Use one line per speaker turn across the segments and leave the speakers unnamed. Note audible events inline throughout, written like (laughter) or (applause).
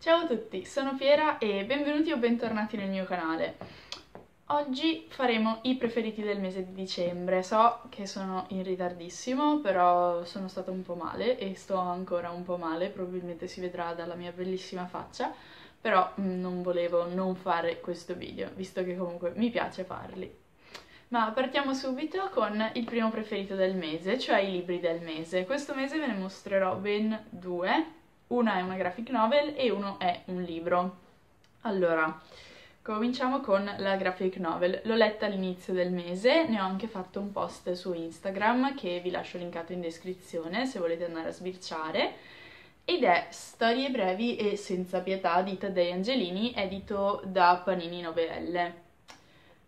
Ciao a tutti, sono Piera e benvenuti o bentornati nel mio canale. Oggi faremo i preferiti del mese di dicembre. So che sono in ritardissimo, però sono stata un po' male e sto ancora un po' male, probabilmente si vedrà dalla mia bellissima faccia, però mm, non volevo non fare questo video, visto che comunque mi piace farli. Ma partiamo subito con il primo preferito del mese, cioè i libri del mese. Questo mese ve ne mostrerò ben due, una è una graphic novel e uno è un libro. Allora, cominciamo con la graphic novel. L'ho letta all'inizio del mese, ne ho anche fatto un post su Instagram che vi lascio linkato in descrizione se volete andare a sbirciare. Ed è Storie brevi e senza pietà di Taddei Angelini, edito da Panini Novelle.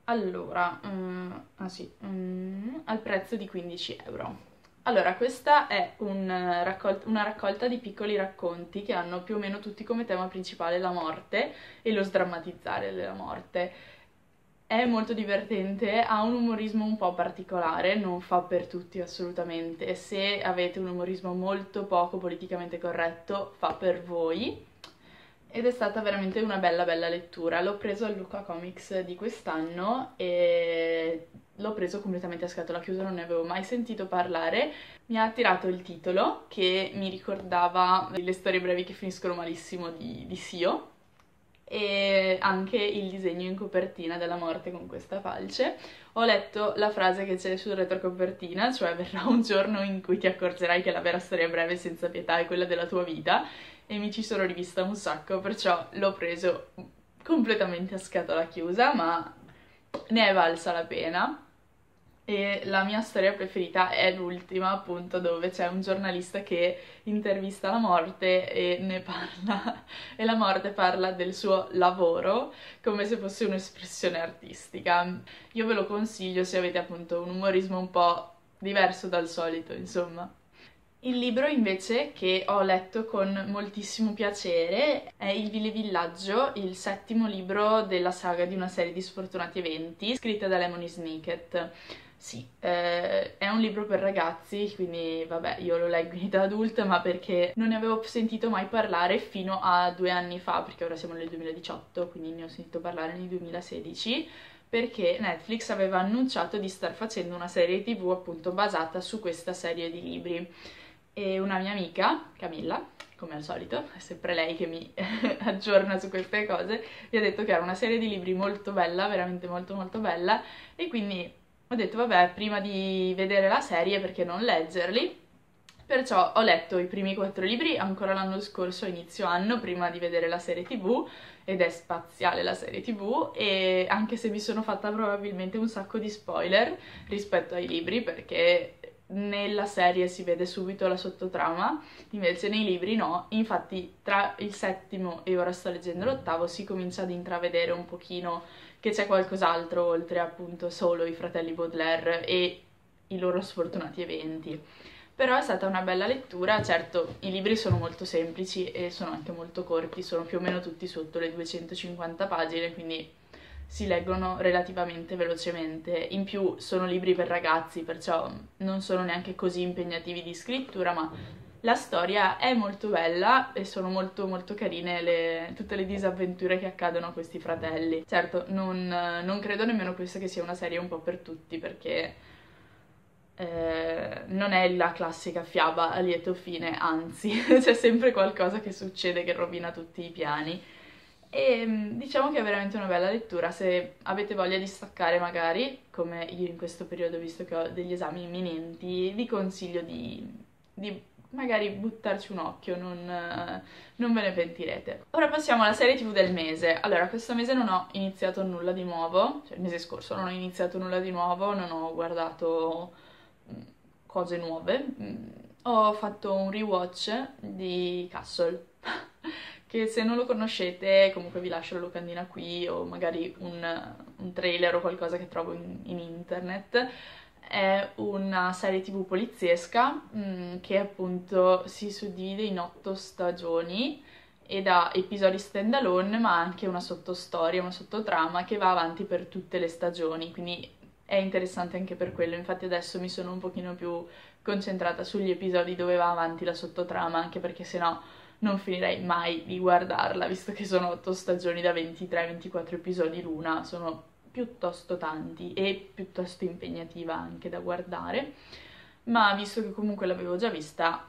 Allora, um, ah sì, um, al prezzo di 15 euro. Allora, questa è un raccol una raccolta di piccoli racconti che hanno più o meno tutti come tema principale la morte e lo sdrammatizzare della morte. È molto divertente, ha un umorismo un po' particolare, non fa per tutti assolutamente. Se avete un umorismo molto poco politicamente corretto, fa per voi. Ed è stata veramente una bella bella lettura. L'ho preso al Luca Comics di quest'anno e l'ho preso completamente a scatola chiusa, non ne avevo mai sentito parlare. Mi ha attirato il titolo che mi ricordava le storie brevi che finiscono malissimo di, di Sio e anche il disegno in copertina della morte con questa falce. Ho letto la frase che c'è sul retrocopertina, cioè verrà un giorno in cui ti accorgerai che la vera storia breve senza pietà è quella della tua vita e mi ci sono rivista un sacco, perciò l'ho preso completamente a scatola chiusa, ma ne è valsa la pena. E la mia storia preferita è l'ultima, appunto, dove c'è un giornalista che intervista la morte e ne parla, (laughs) e la morte parla del suo lavoro come se fosse un'espressione artistica. Io ve lo consiglio se avete appunto un umorismo un po' diverso dal solito, insomma. Il libro invece che ho letto con moltissimo piacere è Il Vile Villaggio, il settimo libro della saga di una serie di sfortunati eventi, scritta da Lemony Snicket. Sì, eh, è un libro per ragazzi, quindi vabbè, io lo leggo età adulta, ma perché non ne avevo sentito mai parlare fino a due anni fa, perché ora siamo nel 2018, quindi ne ho sentito parlare nel 2016, perché Netflix aveva annunciato di star facendo una serie tv appunto basata su questa serie di libri. E una mia amica, Camilla, come al solito, è sempre lei che mi (laughs) aggiorna su queste cose, mi ha detto che era una serie di libri molto bella, veramente molto molto bella, e quindi ho detto vabbè, prima di vedere la serie perché non leggerli? Perciò ho letto i primi quattro libri ancora l'anno scorso, inizio anno, prima di vedere la serie tv, ed è spaziale la serie tv, e anche se mi sono fatta probabilmente un sacco di spoiler rispetto ai libri, perché nella serie si vede subito la sottotrama, invece nei libri no, infatti tra il settimo e ora sto leggendo l'ottavo si comincia ad intravedere un pochino che c'è qualcos'altro oltre appunto solo i fratelli Baudelaire e i loro sfortunati eventi. Però è stata una bella lettura, certo i libri sono molto semplici e sono anche molto corti, sono più o meno tutti sotto le 250 pagine, quindi si leggono relativamente velocemente. In più sono libri per ragazzi, perciò non sono neanche così impegnativi di scrittura, ma la storia è molto bella e sono molto molto carine le, tutte le disavventure che accadono a questi fratelli. Certo, non, non credo nemmeno questa che sia una serie un po' per tutti perché eh, non è la classica fiaba a lieto fine, anzi (laughs) c'è sempre qualcosa che succede che rovina tutti i piani. E mm, diciamo che è veramente una bella lettura, se avete voglia di staccare magari, come io in questo periodo visto che ho degli esami imminenti, vi consiglio di, di magari buttarci un occhio, non, non, ve ne pentirete. Ora passiamo alla serie tv del mese. Allora, questo mese non ho iniziato nulla di nuovo, cioè il mese scorso non ho iniziato nulla di nuovo, non ho guardato mm, cose nuove. Mm, ho fatto un rewatch di Castle, che se non lo conoscete comunque vi lascio la locandina qui o magari un, un trailer o qualcosa che trovo in, in internet. È una serie tv poliziesca mh, mm, che appunto si suddivide in otto stagioni ed ha episodi stand alone ma anche una sottostoria, una sottotrama che va avanti per tutte le stagioni, quindi è interessante anche per quello, infatti adesso mi sono un pochino più concentrata sugli episodi dove va avanti la sottotrama, anche perché sennò non finirei mai di guardarla, visto che sono 8 stagioni da 23-24 episodi l'una, sono piuttosto tanti e piuttosto impegnativa anche da guardare, ma visto che comunque l'avevo già vista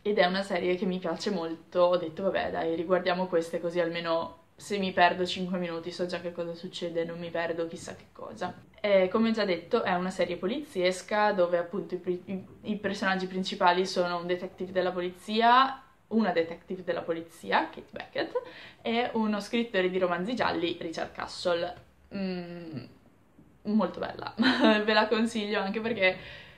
ed è una serie che mi piace molto, ho detto vabbè dai, riguardiamo queste così almeno se mi perdo 5 minuti so già che cosa succede, non mi perdo chissà che cosa. E, come già detto è una serie poliziesca dove appunto i, i, i personaggi principali sono un detective della polizia una detective della polizia, Kate Beckett, e uno scrittore di romanzi gialli, Richard Castle. Mm, molto bella, (laughs) ve la consiglio anche perché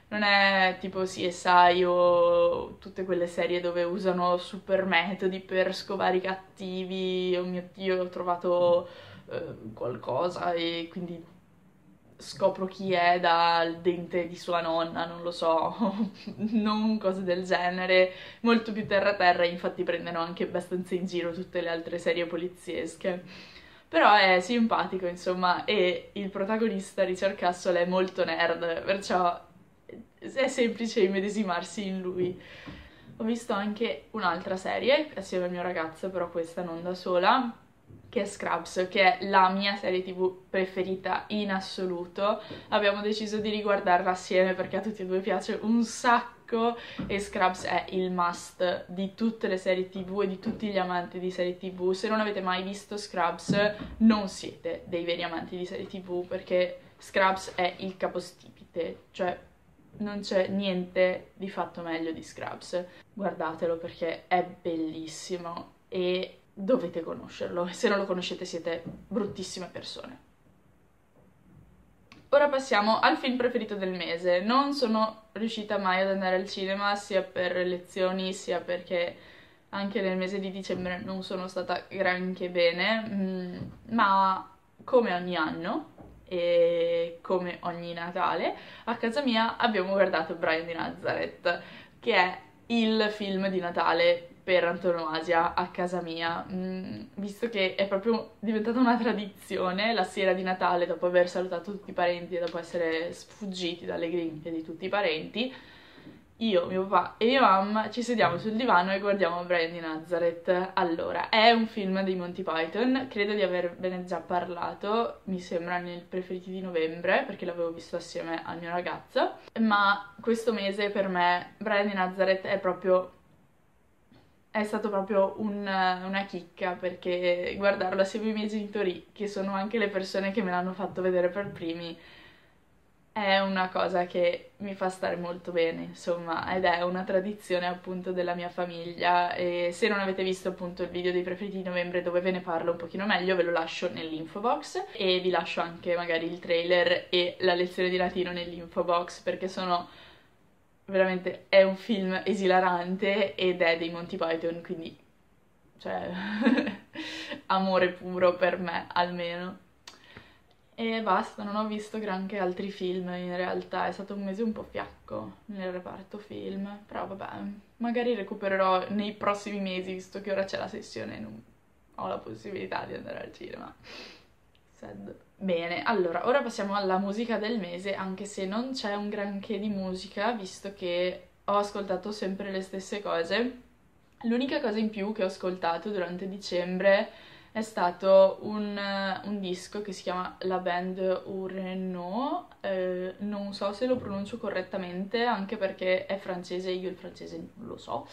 non è tipo CSI o tutte quelle serie dove usano super metodi per scovare i cattivi, oh mio Dio, ho trovato eh, qualcosa e quindi scopro chi è dal dente di sua nonna, non lo so, (laughs) non cose del genere, molto più terra terra, infatti prendono anche abbastanza in giro tutte le altre serie poliziesche. Però è simpatico, insomma, e il protagonista Richard Castle è molto nerd, perciò è semplice immedesimarsi in lui. Ho visto anche un'altra serie assieme al mio ragazzo, però questa non da sola, che è Scrubs, che è la mia serie tv preferita in assoluto. Abbiamo deciso di riguardarla assieme perché a tutti e due piace un sacco e Scrubs è il must di tutte le serie tv e di tutti gli amanti di serie tv. Se non avete mai visto Scrubs non siete dei veri amanti di serie tv perché Scrubs è il capostipite, cioè non c'è niente di fatto meglio di Scrubs. Guardatelo perché è bellissimo e dovete conoscerlo e se non lo conoscete siete bruttissime persone. Ora passiamo al film preferito del mese. Non sono riuscita mai ad andare al cinema sia per lezioni sia perché anche nel mese di dicembre non sono stata granché bene, mm, ma come ogni anno e come ogni Natale a casa mia abbiamo guardato Brian di Nazareth, che è il film di Natale per antonomasia a casa mia, mm, visto che è proprio diventata una tradizione la sera di Natale, dopo aver salutato tutti i parenti e dopo essere sfuggiti dalle grinfie di tutti i parenti, io, mio papà e mia mamma ci sediamo sul divano e guardiamo Brian di Nazareth. Allora, è un film dei Monty Python, credo di avervene già parlato, mi sembra nel preferiti di novembre, perché l'avevo visto assieme al mio ragazzo, ma questo mese per me Brian di Nazareth è proprio è stato proprio un, una chicca perché guardarlo assieme ai miei genitori, che sono anche le persone che me l'hanno fatto vedere per primi, è una cosa che mi fa stare molto bene, insomma, ed è una tradizione appunto della mia famiglia e se non avete visto appunto il video dei preferiti di novembre dove ve ne parlo un pochino meglio ve lo lascio nell'info box e vi lascio anche magari il trailer e la lezione di latino nell'info box perché sono veramente è un film esilarante ed è dei Monty Python, quindi cioè (laughs) amore puro per me almeno. E basta, non ho visto granché altri film in realtà, è stato un mese un po' fiacco nel reparto film, però vabbè, magari recupererò nei prossimi mesi, visto che ora c'è la sessione e non ho la possibilità di andare al cinema. Sad. Bene, allora, ora passiamo alla musica del mese, anche se non c'è un granché di musica, visto che ho ascoltato sempre le stesse cose. L'unica cosa in più che ho ascoltato durante dicembre è stato un, un disco che si chiama La Band Ureno, eh, non so se lo pronuncio correttamente, anche perché è francese e io il francese non lo so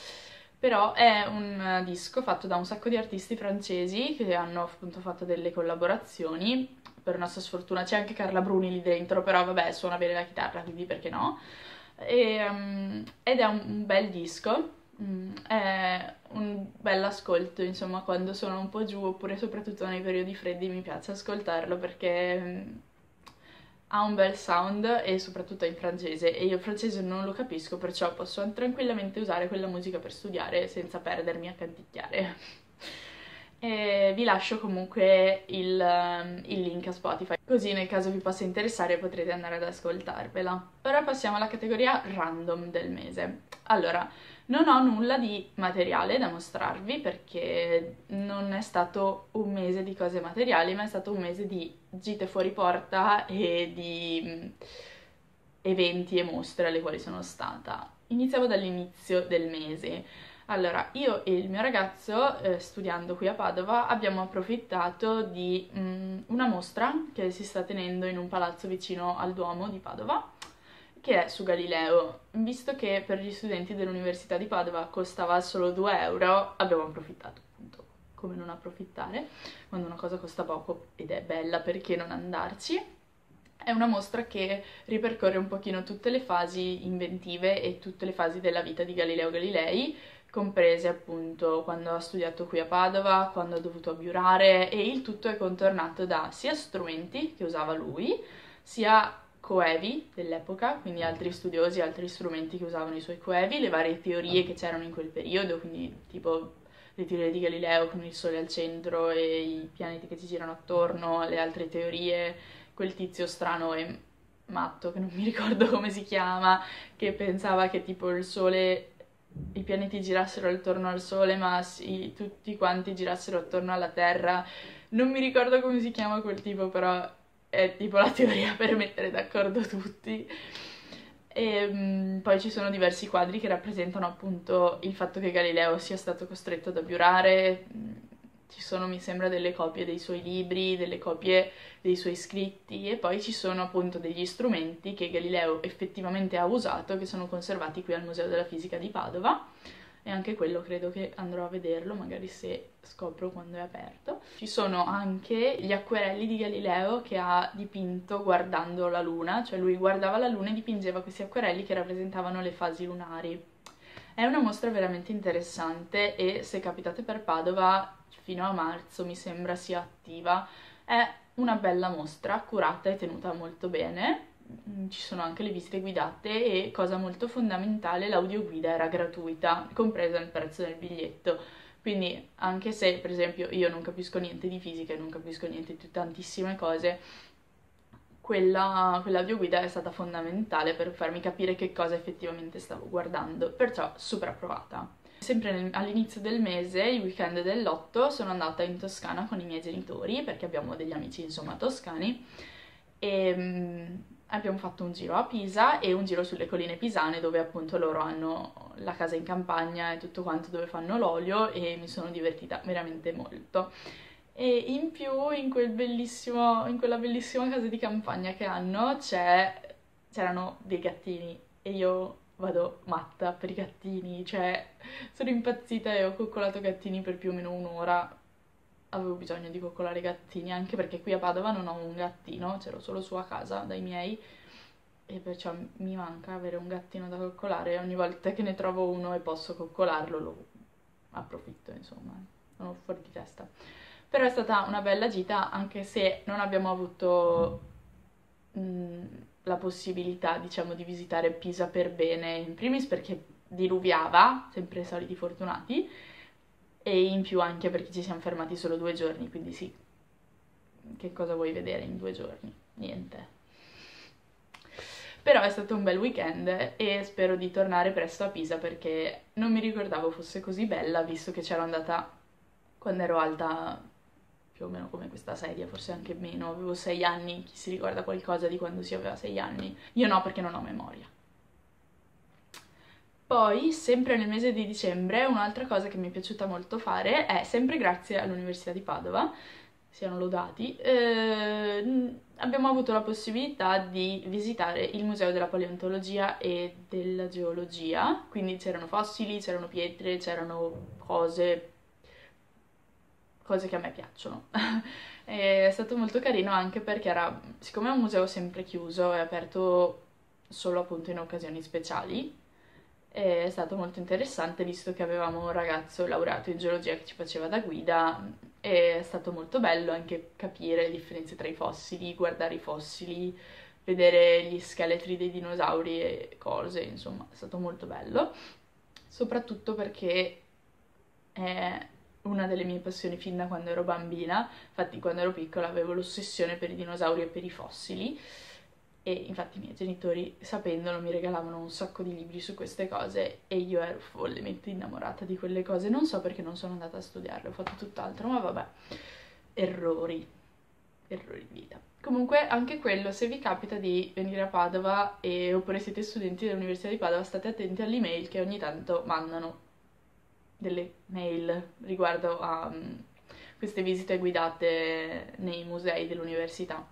però è un disco fatto da un sacco di artisti francesi che hanno appunto fatto delle collaborazioni. Per nostra sfortuna c'è anche Carla Bruni lì dentro, però vabbè, suona bene la chitarra, quindi perché no? E, um, ed è un, un bel disco, mm, è un bel ascolto, insomma, quando sono un po' giù, oppure soprattutto nei periodi freddi mi piace ascoltarlo perché mm, ha un bel sound e soprattutto è in francese e io il francese non lo capisco perciò posso tranquillamente usare quella musica per studiare senza perdermi a canticchiare. (laughs) E vi lascio comunque il, um, il, link a Spotify, così nel caso vi possa interessare potrete andare ad ascoltarvela. Ora passiamo alla categoria random del mese. Allora, non ho nulla di materiale da mostrarvi perché non è stato un mese di cose materiali, ma è stato un mese di gite fuori porta e di mm, eventi e mostre alle quali sono stata. Iniziamo dall'inizio del mese. Allora, io e il mio ragazzo, eh, studiando qui a Padova, abbiamo approfittato di mh, mm, una mostra che si sta tenendo in un palazzo vicino al Duomo di Padova, che è su Galileo. Visto che per gli studenti dell'Università di Padova costava solo 2 euro, abbiamo approfittato, appunto, come non approfittare, quando una cosa costa poco ed è bella, perché non andarci? È una mostra che ripercorre un pochino tutte le fasi inventive e tutte le fasi della vita di Galileo Galilei, comprese appunto quando ha studiato qui a Padova, quando ha dovuto abiurare e il tutto è contornato da sia strumenti che usava lui, sia coevi dell'epoca, quindi altri studiosi, altri strumenti che usavano i suoi coevi, le varie teorie che c'erano in quel periodo, quindi tipo le teorie di Galileo con il Sole al centro e i pianeti che ci girano attorno, le altre teorie quel tizio strano e matto, che non mi (laughs) ricordo come si chiama, che pensava che tipo il Sole, i pianeti girassero attorno al Sole, ma sì, tutti quanti girassero attorno alla Terra. Non mi ricordo come si chiama quel tipo, però è tipo la teoria per mettere d'accordo tutti. E um, poi ci sono diversi quadri che rappresentano appunto il fatto che Galileo sia stato costretto ad abiurare, ci sono mi sembra delle copie dei suoi libri, delle copie dei suoi scritti e poi ci sono appunto degli strumenti che Galileo effettivamente ha usato che sono conservati qui al Museo della Fisica di Padova e anche quello credo che andrò a vederlo magari se scopro quando è aperto. Ci sono anche gli acquerelli di Galileo che ha dipinto guardando la luna, cioè lui guardava la luna e dipingeva questi acquerelli che rappresentavano le fasi lunari. È una mostra veramente interessante e se capitate per Padova fino a marzo mi sembra sia attiva. È una bella mostra, curata e tenuta molto bene. Mm, ci sono anche le visite guidate e, cosa molto fondamentale, l'audioguida era gratuita, compresa nel prezzo del biglietto. Quindi anche se, per esempio, io non capisco niente di fisica e non capisco niente di tantissime cose, quella, quell'audioguida è stata fondamentale per farmi capire che cosa effettivamente stavo guardando, perciò super approvata. Sempre all'inizio del mese, il weekend dell'8, sono andata in Toscana con i miei genitori, perché abbiamo degli amici insomma toscani, e um, abbiamo fatto un giro a Pisa e un giro sulle colline pisane dove appunto loro hanno la casa in campagna e tutto quanto dove fanno l'olio e mi sono divertita veramente molto. E in più in, quel in quella bellissima casa di campagna che hanno c'erano dei gattini e io vado matta per i gattini, cioè sono impazzita e ho coccolato gattini per più o meno un'ora. Avevo bisogno di coccolare gattini anche perché qui a Padova non ho un gattino, c'ero solo su a casa dai miei e perciò mi manca avere un gattino da coccolare ogni volta che ne trovo uno e posso coccolarlo lo approfitto, insomma, sono fuori di testa. Però è stata una bella gita anche se non abbiamo avuto mh, la possibilità, diciamo, di visitare Pisa per bene, in primis perché diluviava, sempre i soliti fortunati, e in più anche perché ci siamo fermati solo due giorni, quindi sì, che cosa vuoi vedere in due giorni? Niente. Però è stato un bel weekend e spero di tornare presto a Pisa perché non mi ricordavo fosse così bella, visto che c'ero andata quando ero alta più o meno come questa sedia, forse anche meno, avevo sei anni, chi si ricorda qualcosa di quando si aveva sei anni? Io no perché non ho memoria. Poi, sempre nel mese di dicembre, un'altra cosa che mi è piaciuta molto fare è, sempre grazie all'Università di Padova, siano lodati, eh, abbiamo avuto la possibilità di visitare il Museo della Paleontologia e della Geologia, quindi c'erano fossili, c'erano pietre, c'erano cose cose che a me piacciono. (laughs) è stato molto carino anche perché era, siccome è un museo sempre chiuso, è aperto solo appunto in occasioni speciali, è stato molto interessante visto che avevamo un ragazzo laureato in geologia che ci faceva da guida e è stato molto bello anche capire le differenze tra i fossili, guardare i fossili, vedere gli scheletri dei dinosauri e cose, insomma, è stato molto bello, soprattutto perché è una delle mie passioni fin da quando ero bambina, infatti quando ero piccola avevo l'ossessione per i dinosauri e per i fossili e infatti i miei genitori sapendolo mi regalavano un sacco di libri su queste cose e io ero follemente innamorata di quelle cose, non so perché non sono andata a studiarle, ho fatto tutt'altro, ma vabbè, errori, errori di vita. Comunque anche quello, se vi capita di venire a Padova e, oppure siete studenti dell'Università di Padova, state attenti all'email che ogni tanto mandano delle mail riguardo a um, queste visite guidate nei musei dell'università,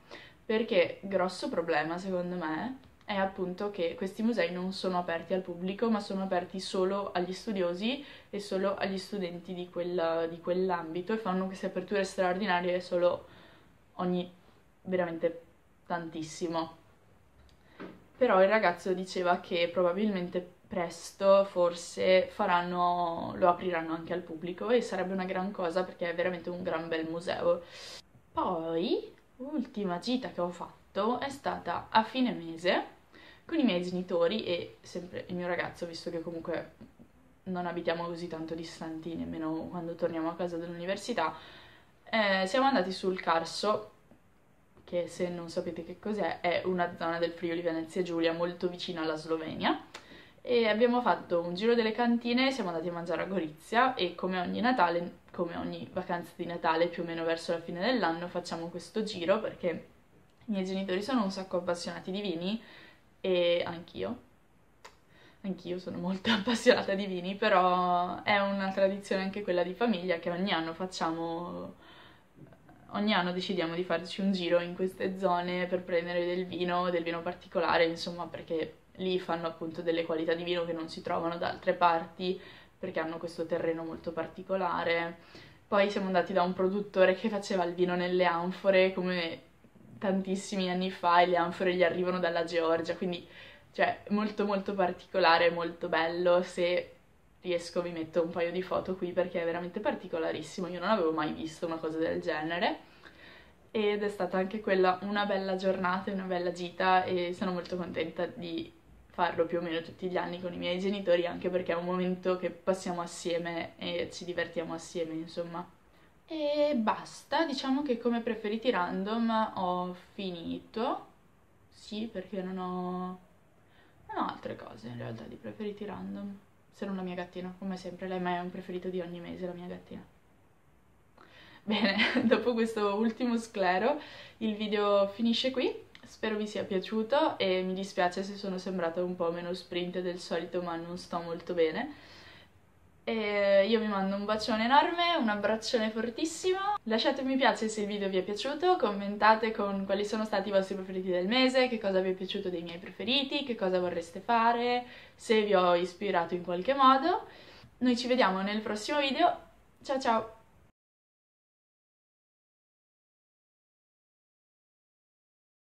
perché grosso problema secondo me è appunto che questi musei non sono aperti al pubblico, ma sono aperti solo agli studiosi e solo agli studenti di, quella, di quell'ambito e fanno queste aperture straordinarie solo ogni veramente tantissimo. Però il ragazzo diceva che probabilmente presto forse faranno, lo apriranno anche al pubblico e sarebbe una gran cosa perché è veramente un gran bel museo. Poi, l'ultima gita che ho fatto è stata a fine mese con i miei genitori e sempre il mio ragazzo, visto che comunque non abitiamo così tanto distanti nemmeno quando torniamo a casa dell'università, eh, siamo andati sul Carso, che se non sapete che cos'è, è una zona del Friuli Venezia Giulia molto vicina alla Slovenia e abbiamo fatto un giro delle cantine, siamo andati a mangiare a Gorizia e come ogni Natale, come ogni vacanza di Natale più o meno verso la fine dell'anno facciamo questo giro perché i miei genitori sono un sacco appassionati di vini e anch'io. Anch'io sono molto (laughs) appassionata di vini, però è una tradizione anche quella di famiglia che ogni anno facciamo ogni anno decidiamo di farci un giro in queste zone per prendere del vino, del vino particolare, insomma, perché lì fanno appunto delle qualità di vino che non si trovano da altre parti perché hanno questo terreno molto particolare. Poi siamo andati da un produttore che faceva il vino nelle anfore come tantissimi anni fa e le anfore gli arrivano dalla Georgia, quindi cioè molto molto particolare, molto bello. Se riesco vi metto un paio di foto qui perché è veramente particolarissimo, io non avevo mai visto una cosa del genere ed è stata anche quella una bella giornata, una bella gita e sono molto contenta di farlo più o meno tutti gli anni con i miei genitori, anche perché è un momento che passiamo assieme e ci divertiamo assieme, insomma. E basta, diciamo che come preferiti random ho finito. Sì, perché non ho... non ho altre cose in realtà di preferiti random. Se non la mia gattina, come sempre, lei è un preferito di ogni mese, la mia gattina. Bene, (laughs) dopo questo ultimo sclero, il video finisce qui. Spero vi sia piaciuto e mi dispiace se sono sembrata un po' meno sprint del solito ma non sto molto bene. E io vi mando un bacione enorme, un abbraccione fortissimo. Lasciate un mi piace se il video vi è piaciuto, commentate con quali sono stati i vostri preferiti del mese, che cosa vi è piaciuto dei miei preferiti, che cosa vorreste fare, se vi ho ispirato in qualche modo. Noi ci vediamo nel prossimo video. Ciao ciao!